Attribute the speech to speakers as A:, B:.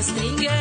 A: gosta.